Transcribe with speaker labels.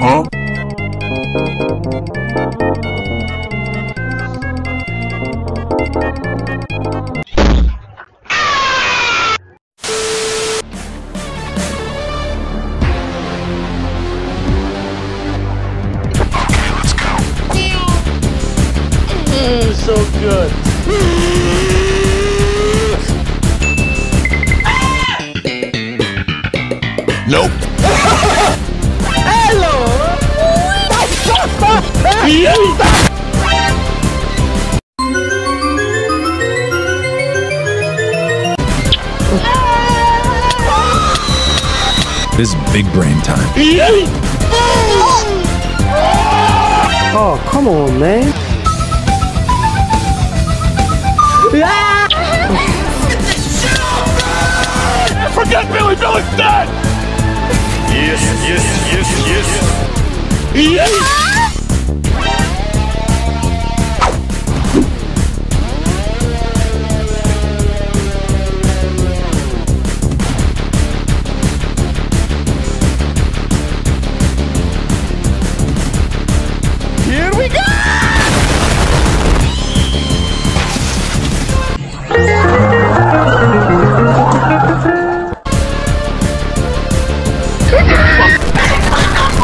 Speaker 1: Huh?
Speaker 2: Mm, so good.
Speaker 1: Nope. This is big brain time.
Speaker 3: Oh, come on, man.
Speaker 1: Forget Billy. Billy's dead.
Speaker 4: Yes, yes, yes, yes.
Speaker 1: Yes.